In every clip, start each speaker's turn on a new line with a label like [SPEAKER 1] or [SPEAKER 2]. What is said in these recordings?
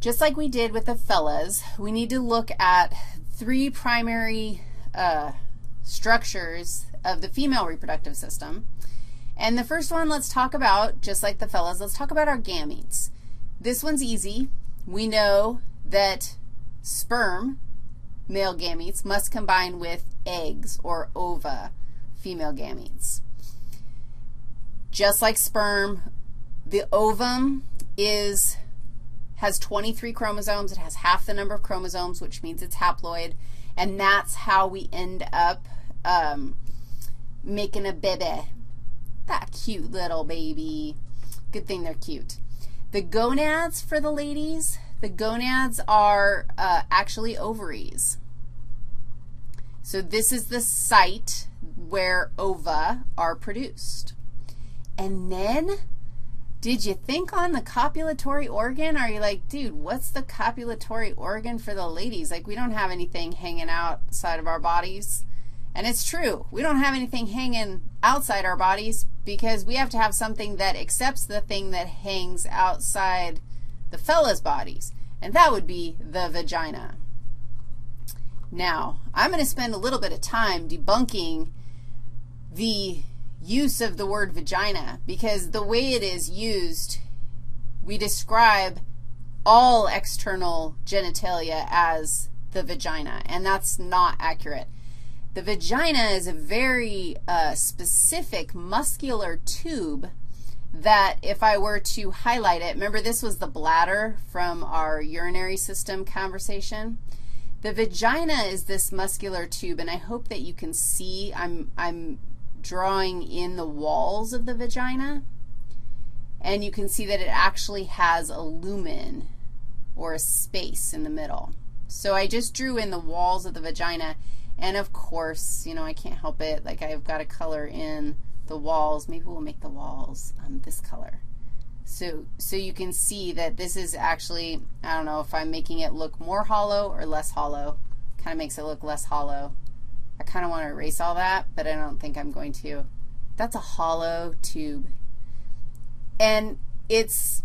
[SPEAKER 1] just like we did with the fellas, we need to look at three primary uh, structures of the female reproductive system. And the first one let's talk about, just like the fellas, let's talk about our gametes. This one's easy. We know that sperm, male gametes, must combine with eggs or ova, female gametes. Just like sperm, the ovum is has 23 chromosomes. It has half the number of chromosomes, which means it's haploid, and that's how we end up um, making a baby. That cute little baby. Good thing they're cute. The gonads for the ladies, the gonads are uh, actually ovaries. So this is the site where ova are produced. And then, did you think on the copulatory organ? Are you like, dude, what's the copulatory organ for the ladies? Like, we don't have anything hanging outside of our bodies. And it's true. We don't have anything hanging outside our bodies because we have to have something that accepts the thing that hangs outside the fella's bodies, and that would be the vagina. Now, I'm going to spend a little bit of time debunking the use of the word vagina because the way it is used, we describe all external genitalia as the vagina, and that's not accurate. The vagina is a very uh, specific muscular tube that if I were to highlight it, remember this was the bladder from our urinary system conversation. The vagina is this muscular tube, and I hope that you can see I'm, I'm drawing in the walls of the vagina, and you can see that it actually has a lumen or a space in the middle. So I just drew in the walls of the vagina, and of course, you know, I can't help it. Like I've got to color in the walls. Maybe we'll make the walls um, this color. So, so you can see that this is actually, I don't know if I'm making it look more hollow or less hollow. Kind of makes it look less hollow. I kind of want to erase all that, but I don't think I'm going to. That's a hollow tube. And it's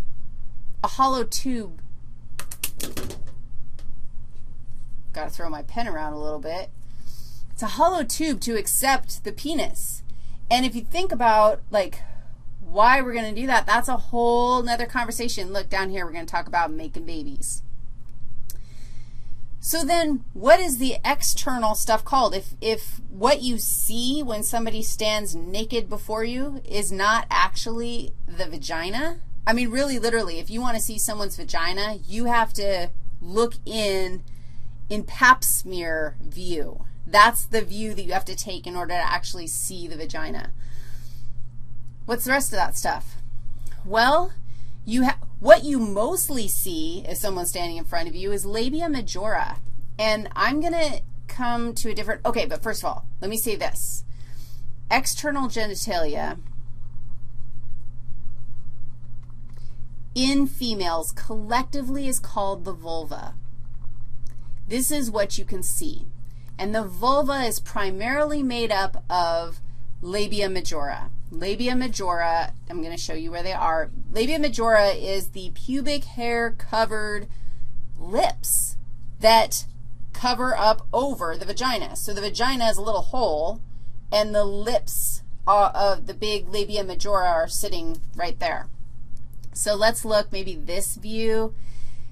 [SPEAKER 1] a hollow tube. Got to throw my pen around a little bit. It's a hollow tube to accept the penis. And if you think about, like, why we're going to do that, that's a whole nother conversation. Look, down here we're going to talk about making babies. So then what is the external stuff called? If, if what you see when somebody stands naked before you is not actually the vagina, I mean, really, literally, if you want to see someone's vagina, you have to look in in pap smear view. That's the view that you have to take in order to actually see the vagina. What's the rest of that stuff? Well, you have what you mostly see if someone's standing in front of you is labia majora. And I'm going to come to a different, okay, but first of all, let me say this. External genitalia in females collectively is called the vulva. This is what you can see. And the vulva is primarily made up of labia majora. Labia majora, I'm going to show you where they are. Labia majora is the pubic hair covered lips that cover up over the vagina. So the vagina is a little hole, and the lips of the big labia majora are sitting right there. So let's look maybe this view.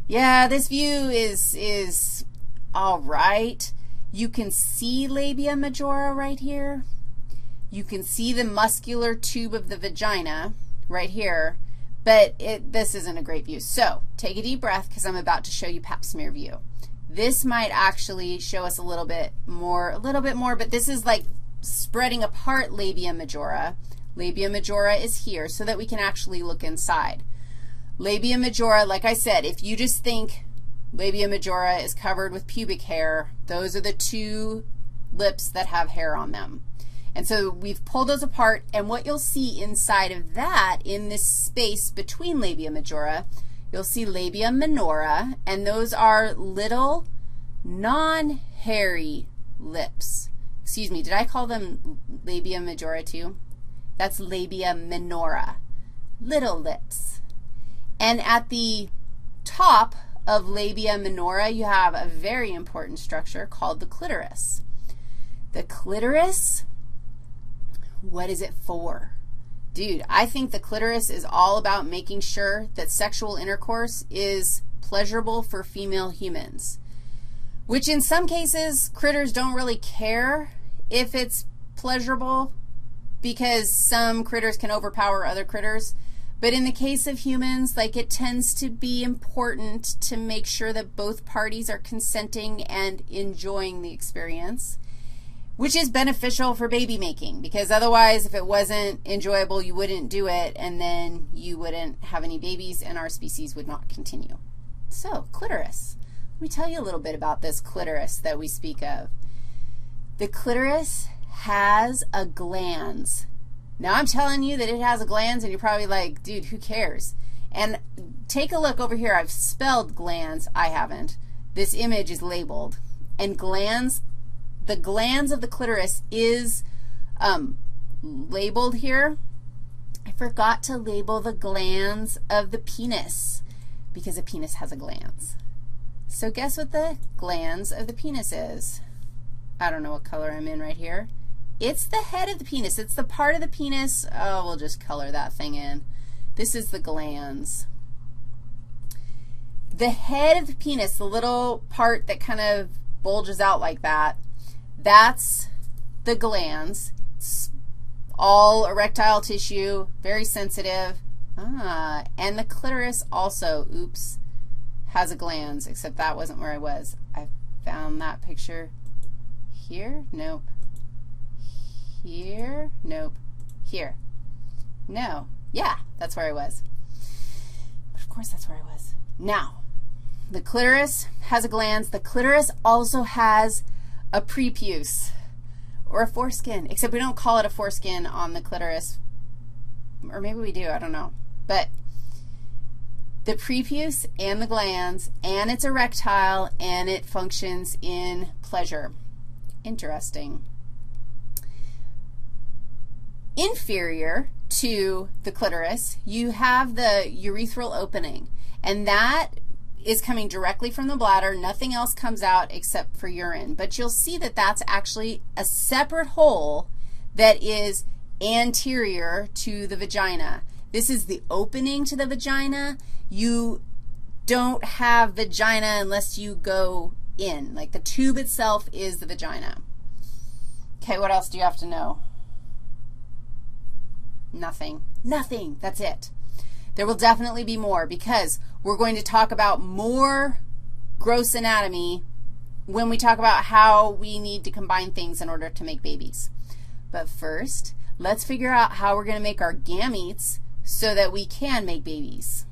[SPEAKER 1] Yeah, this view is, is all right. You can see labia majora right here. You can see the muscular tube of the vagina right here, but it, this isn't a great view. So take a deep breath because I'm about to show you pap smear view. This might actually show us a little bit more, a little bit more, but this is like spreading apart labia majora. Labia majora is here so that we can actually look inside. Labia majora, like I said, if you just think labia majora is covered with pubic hair, those are the two lips that have hair on them. And so we've pulled those apart, and what you'll see inside of that, in this space between labia majora, you'll see labia minora, and those are little non-hairy lips. Excuse me, did I call them labia majora too? That's labia minora, little lips. And at the top of labia minora, you have a very important structure called the clitoris. The clitoris, what is it for? Dude, I think the clitoris is all about making sure that sexual intercourse is pleasurable for female humans, which in some cases, critters don't really care if it's pleasurable because some critters can overpower other critters. But in the case of humans, like it tends to be important to make sure that both parties are consenting and enjoying the experience, which is beneficial for baby making because otherwise if it wasn't enjoyable, you wouldn't do it and then you wouldn't have any babies and our species would not continue. So, clitoris. Let me tell you a little bit about this clitoris that we speak of. The clitoris has a glans. Now, I'm telling you that it has a glans, and you're probably like, dude, who cares? And take a look over here. I've spelled glans. I haven't. This image is labeled. And glans, the glans of the clitoris is um, labeled here. I forgot to label the glans of the penis because a penis has a glans. So guess what the glans of the penis is? I don't know what color I'm in right here. It's the head of the penis. It's the part of the penis. Oh, we'll just color that thing in. This is the glans. The head of the penis, the little part that kind of bulges out like that, that's the glans. It's all erectile tissue, very sensitive. Ah, and the clitoris also, oops, has a glans, except that wasn't where I was. I found that picture here. Nope. Here? Nope. Here. No. Yeah, that's where I was. But of course that's where I was. Now, the clitoris has a glans. The clitoris also has a prepuce or a foreskin, except we don't call it a foreskin on the clitoris. Or maybe we do, I don't know. But the prepuce and the glans, and it's erectile, and it functions in pleasure. Interesting inferior to the clitoris, you have the urethral opening, and that is coming directly from the bladder. Nothing else comes out except for urine. But you'll see that that's actually a separate hole that is anterior to the vagina. This is the opening to the vagina. You don't have vagina unless you go in. Like the tube itself is the vagina. Okay, what else do you have to know? Nothing. Nothing. That's it. There will definitely be more because we're going to talk about more gross anatomy when we talk about how we need to combine things in order to make babies. But first, let's figure out how we're going to make our gametes so that we can make babies.